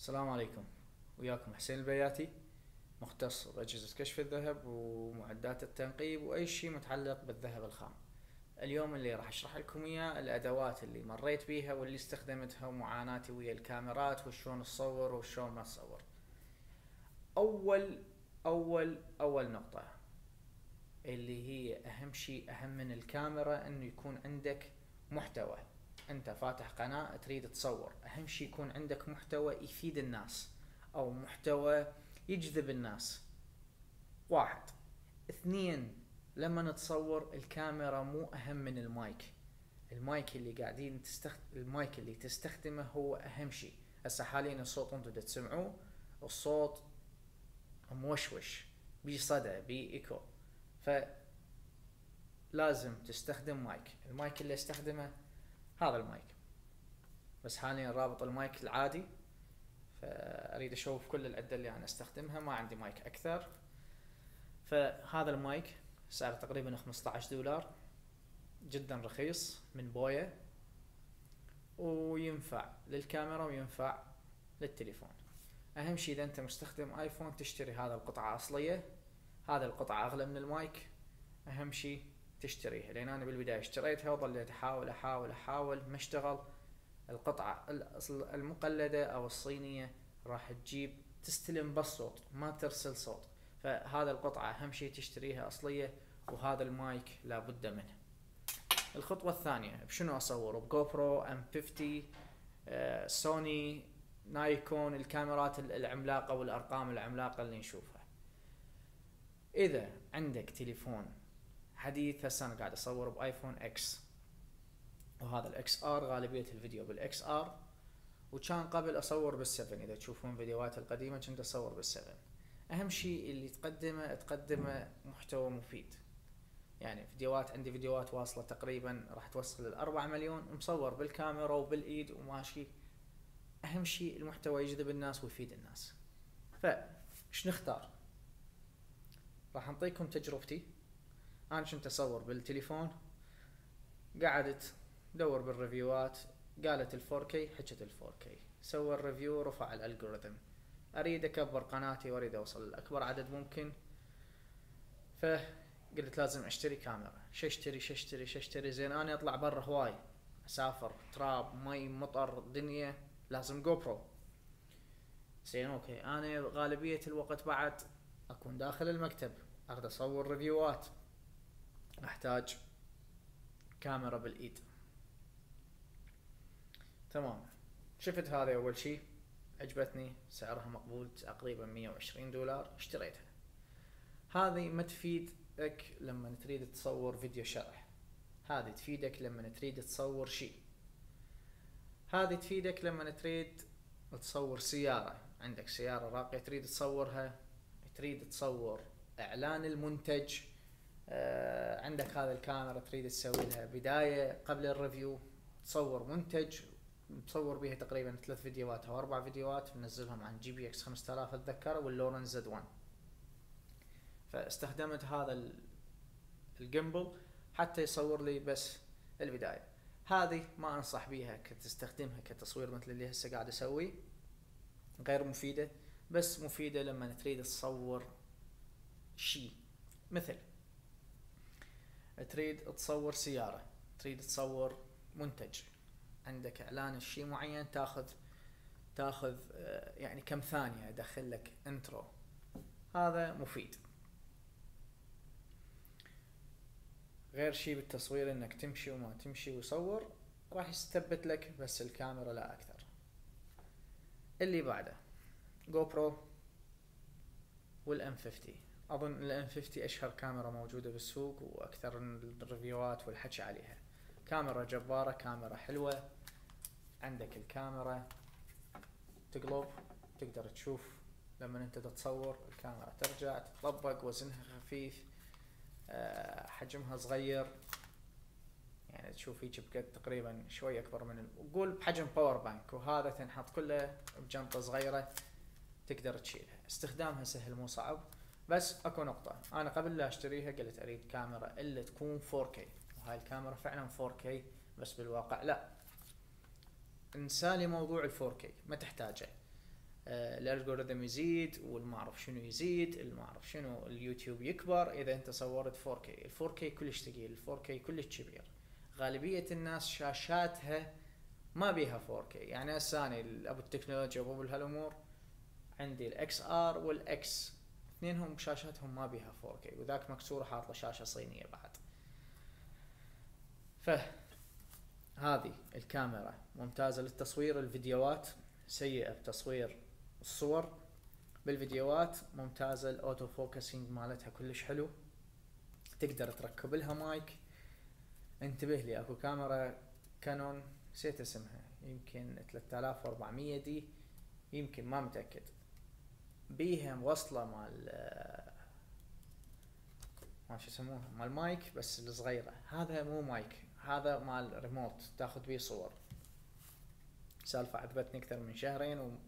السلام عليكم. وياكم حسين البياتي مختص بأجهزة كشف الذهب ومعدات التنقيب وأي شيء متعلق بالذهب الخام. اليوم اللي راح أشرح لكم إياه الأدوات اللي مريت بيها واللي استخدمتها ومعاناتي ويا الكاميرات وشلون تصور وشلون ما تصور أول أول أول نقطة اللي هي أهم شيء أهم من الكاميرا إنه يكون عندك محتوى. انت فاتح قناة تريد تصور. أهم شي يكون عندك محتوى يفيد الناس أو محتوى يجذب الناس. واحد. اثنين لما نتصور الكاميرا مو أهم من ال mic. ال mic اللي قاعدين تستخدم المايك اللي تستخدمه هو أهم شي. هسه حاليا الصوت أنتم تسمعوه. الصوت موشوش بي صدى بي إيكو. ف لازم تستخدم mic. ال mic اللي استخدمه هذا المايك. بس حاليا رابط المايك العادي فأريد أشوف كل العدة اللي أنا أستخدمها ما عندي مايك أكثر. فهذا المايك سعره تقريبا 15 دولار جدا رخيص من بويا وينفع للكاميرا وينفع للتليفون. أهم شيء إذا أنت مستخدم آيفون تشتري هذا القطعة أصلية هذا القطعة أغلى من المايك. أهم شيء تشتريها. لأن أنا بالبداية اشتريتها وظليت أحاول أحاول أحاول ما اشتغل. القطعة المقلدة أو الصينية راح تجيب تستلم بس صوت ما ترسل صوت. فهذا القطعة أهم شيء تشتريها أصلية وهذا المايك لابد منه. الخطوة الثانية بشنو أصور؟ ب GoPro M50 آه، سوني نايكون الكاميرات العملاقة والأرقام العملاقة اللي نشوفها. إذا عندك تليفون حديث هسه أنا قاعد اصور ب iPhone X. وهذا ال XR غالبية الفيديو بال XR. وكان قبل أصور بال seven إذا تشوفون فيديوهات القديمة كنت أصور بال seven أهم شيء اللي تقدمه تقدمه محتوى مفيد. يعني فيديوهات عندي فيديوهات واصلة تقريبا راح توصل الأربع مليون. مصور بالكاميرا وبالإيد وماشي. أهم شيء المحتوى يجذب الناس ويفيد الناس. فش نختار؟ راح نعطيكم تجربتي. أنا كنت أصور بالتليفون قعدت دور بال reviewات قالت ال 4K حكت ال 4K سوى ال review رفع ال algorithm أريد أكبر قناتي وأريد أوصل لأكبر عدد ممكن. فقلت لازم أشتري كاميرا. شو أشتري؟ شو أشتري؟ شو أشتري؟ زين أنا أطلع برا هواي. أسافر تراب مي مطر دنيا. لازم GoPro زين okay. أنا غالبية الوقت بعد أكون داخل المكتب. أقدر أصور reviewات. أحتاج كاميرا بالإيد. تمام. شفت هذه أول شي عجبتني سعرها مقبول تقريبا مية وعشرين دولار. اشتريتها. هذه ما تفيدك لما تريد تصور فيديو شرح. هذه تفيدك لما تريد تصور شي هذه تفيدك لما تريد تصور سيارة. عندك سيارة راقية تريد تصورها تريد تصور إعلان المنتج. عندك هذا الكاميرا تريد تسوي لها بداية قبل ال review تصور منتج تصور بيها تقريبا ثلاث فيديوهات أو أربع فيديوهات ننزلهم عن GPX 5000 أتذكر واللورن Z1 فاستخدمت هذا ال gimbal حتى يصور لي بس البداية. هذه ما أنصح بيها تستخدمها كتصوير مثل اللي هسه قاعد اسويه غير مفيدة بس مفيدة لما تريد تصور شيء. مثل تريد تصور سيارة تريد تصور منتج. عندك إعلان الشيء معين تاخذ تاخذ آه، يعني كم ثانية ادخل لك intro هذا مفيد. غير شيء بالتصوير إنك تمشي وما تمشي وصور راح يثبت لك بس الكاميرا لا أكثر. اللي بعده GoPro وال M50 أظن ال M50 أشهر كاميرا موجودة بالسوق وأكثر ال reviewات والحكي عليها. كاميرا جبارة كاميرا حلوة. عندك الكاميرا. تقلب تقدر تشوف. لما أنت تتصور الكاميرا ترجع تطبق وزنها خفيف. آه، حجمها صغير. يعني تشوف هيك بقد تقريبا شوي أكبر من قول بحجم power bank وهذا تنحط كله بجنطة صغيرة تقدر تشيلها. استخدامها سهل مو صعب. بس اكو نقطة. أنا قبل لا اشتريها قلت اريد كاميرا الا تكون 4K وهاي الكاميرا فعلا 4K بس بالواقع لا. انسالي موضوع ال 4K ما تحتاجه. آه، ال algorithm يزيد والما اعرف شنو يزيد الما اعرف شنو اليوتيوب يكبر اذا انت صورت 4K ال 4K كلش ثقيل ال 4K كلش كبير. غالبية الناس شاشاتها ما بيها 4K يعني هسه أنا أبو التكنولوجيا وأبو هالأمور عندي ال XR وال X اثنينهم شاشاتهم ما بيها 4K وذاك مكسور حاط شاشة صينية بعد. ف هذه الكاميرا ممتازة للتصوير الفيديوهات سيئة بتصوير الصور. بالفيديوهات ممتازة ال auto focusing مالتها كلش حلو. تقدر تركب لها مايك. انتبه لي أكو كاميرا Canon نسيت اسمها. يمكن 3400D يمكن ما متأكد. بيها موصلة مال ما شو يسموها مال مايك بس الصغيرة. هذا مو مايك هذا مال ريموت تاخذ بيه صور. سالفة عذبتني أكثر من شهرين وما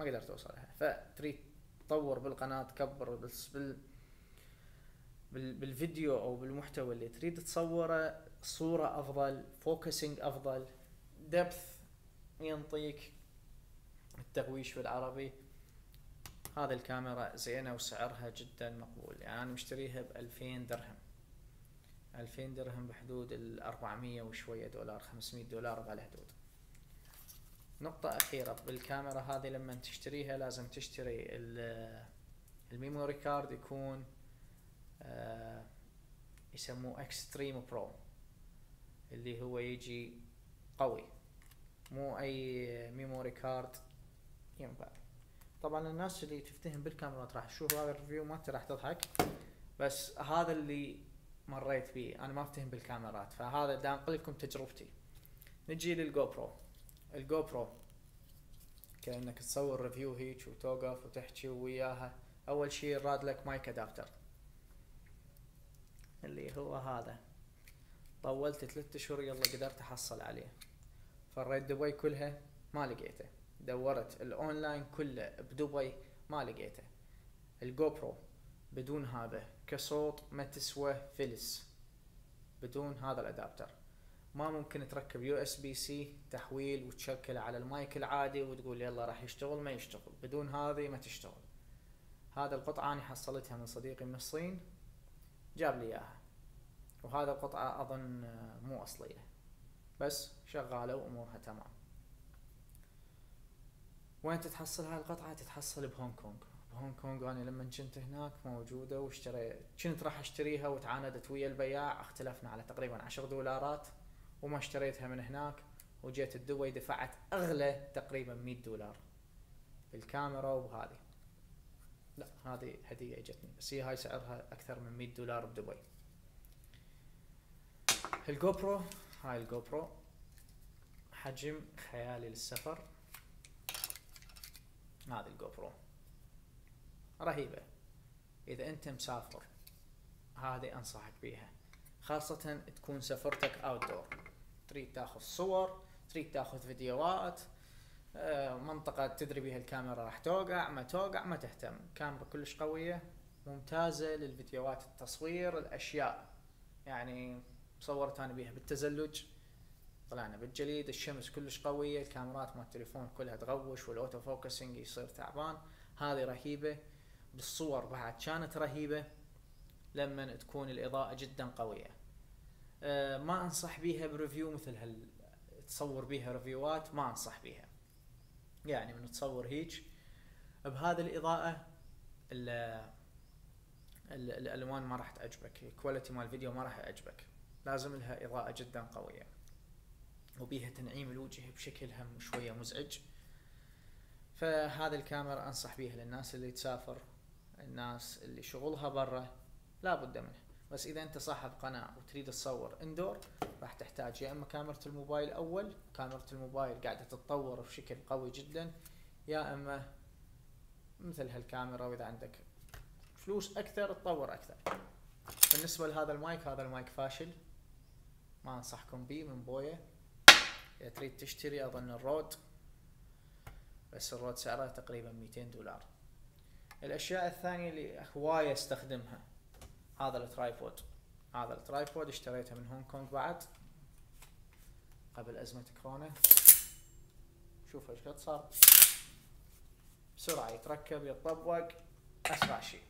قدرت أوصلها. فتريد تطور بالقناة تكبر بس بال بالفيديو أو بالمحتوى اللي تريد تصوره صورة أفضل focusing أفضل depth ينطيك التغويش بالعربي. هذه الكاميرا زينة وسعرها جدا مقبول. يعني أنا مشتريها بألفين درهم. ألفين درهم بحدود الأربعمية وشوية دولار خمسمية دولار بهالحدود نقطة أخيرة بالكاميرا هذه لما تشتريها لازم تشتري ال memory card يكون آه، يسموه Extreme Pro اللي هو يجي قوي. مو أي memory card ينفع. طبعا الناس اللي تفتهم بالكاميرات راح تشوف هذا ال review ما راح تضحك. بس هذا اللي مريت فيه أنا ما أفتهم بالكاميرات. فهذا دا أنقل لكم تجربتي. نجي لل GoPro ال GoPro كأنك تصور review هيك وتوقف وتحكي وياها. أول شيء راد لك mic adapter اللي هو هذا. طولت ثلاثة اشهر يلا قدرت أحصل عليه. فريت دبي كلها ما لقيته. دورت الأونلاين كله بدبي ما لقيته. ال GoPro بدون هذا كصوت ما تسوى فلس. بدون هذا ال adapter. ما ممكن تركب USB-C تحويل وتشكله على المايك العادي وتقول يلا راح يشتغل ما يشتغل. بدون هذه ما تشتغل. هذا القطعة أنا حصلتها من صديقي من الصين جاب لي إياها. وهذا القطعة أظن مو أصلية. بس شغالة وأمورها تمام. وين تتحصل هاي القطعة؟ تتحصل بهونغ كونغ. بهونغ كونغ أنا لما كنت هناك موجودة واشتريت كنت راح أشتريها وتعاندت ويا البياع اختلفنا على تقريبا عشر دولارات وما اشتريتها من هناك وجيت الدبي دفعت أغلى تقريبا 100 دولار بالكاميرا وبهذه. لا هذه هدية إجتني بس هي هاي سعرها أكثر من 100 دولار بدبي. ال GoPro هاي ال GoPro حجم خيالي للسفر. هذه ال GoPro رهيبة. إذا أنت مسافر هذه أنصحك بيها. خاصة تكون سفرتك outdoor تريد تاخذ صور تريد تاخذ فيديوهات آه، منطقة تدري بيها الكاميرا راح توقع ما توقع ما تهتم. كاميرا كلش قوية ممتازة للفيديوهات التصوير الأشياء. يعني صورت أنا بيها بالتزلج. طلعنا بالجليد الشمس كلش قوية الكاميرات مال التليفون كلها تغوش وال auto focusing يصير تعبان. هذه رهيبة. بالصور بعد كانت رهيبة لما تكون الإضاءة جدا قوية. أه ما أنصح بيها ب review مثل هال تصور بيها review ات ما أنصح بيها. يعني من تصور هيج. بهذه الإضاءة الألوان ما راح تعجبك ال quality مال الفيديو ما راح يعجبك. لازم لها إضاءة جدا قوية. وبيها تنعيم الوجه بشكل هم شوية مزعج. فهذه الكاميرا أنصح بيها للناس اللي تسافر الناس اللي شغلها برا لا بد منه. بس إذا أنت صاحب قناة وتريد تصور indoor راح تحتاج يا إما كاميرا الموبايل أول كاميرا الموبايل قاعدة تتطور بشكل قوي جدا يا إما مثل هالكاميرا وإذا عندك فلوس أكثر تطور أكثر. بالنسبة لهذا المايك هذا المايك فاشل. ما أنصحكم به من Boya إذا تريد تشتري أظن ال Rode بس ال Rode سعره تقريبا 200 دولار. الأشياء الثانية اللي هواية أستخدمها هذا ال tripod. هذا ال tripod اشتريته من هونغ كونغ بعد قبل أزمة كورونا. شوف إيش قد صار. بسرعة يتركب يتطبق أسرع شيء.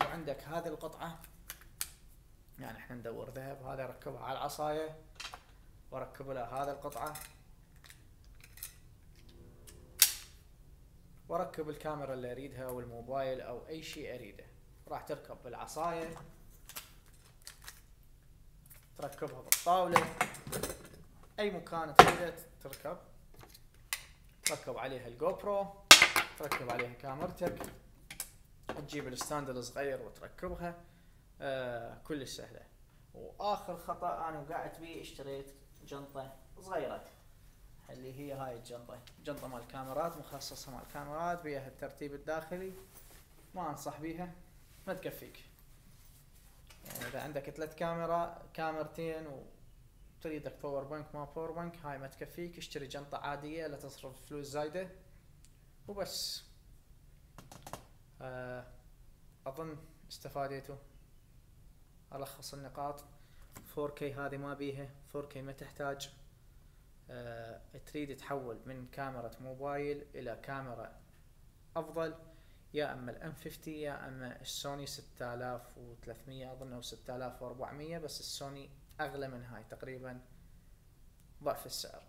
وعندك هذه القطعة. يعني إحنا ندور ذهب هذا اركبها على العصاية. واركب له هذه القطعة. واركب الكاميرا اللي أريدها أو الموبايل أو أي شيء أريده. راح تركب بالعصاية. تركبها بالطاولة. أي مكان تريده تركب. تركب عليها ال GoPro تركب عليها كاميرتك. تجيب ال stand الصغير وتركبها. آه كلش سهلة. وآخر خطأ أنا وقعت بيه اشتريت جنطة صغيرة. اللي هي هاي الجنطة. جنطة مال كاميرات مخصصة مال كاميرات بيها الترتيب الداخلي. ما أنصح بيها ما تكفيك. يعني إذا عندك ثلاث كاميرا كاميرتين وتريدك power bank ما power bank هاي ما تكفيك. اشتري جنطة عادية لا تصرف فلوس زايدة. وبس. آه أظن استفاديتوا. ألخص النقاط. 4K هذه ما بيها 4K ما تحتاج. آه تريد تحول من كاميرا موبايل إلى كاميرا أفضل. يا أما ال M50 يا أما السوني 6300 أظن أو 6400 بس السوني أغلى من هاي تقريبا ضعف السعر.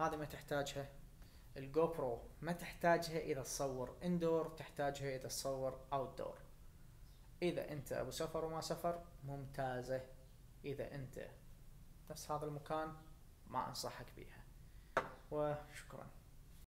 هذه ما تحتاجها. ال GoPro ما تحتاجها إذا تصور indoor تحتاجها إذا تصور outdoor إذا أنت أبو سفر وما سفر ممتازة. إذا أنت نفس هذا المكان ما أنصحك بيها. وشكرا.